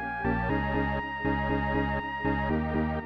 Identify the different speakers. Speaker 1: Música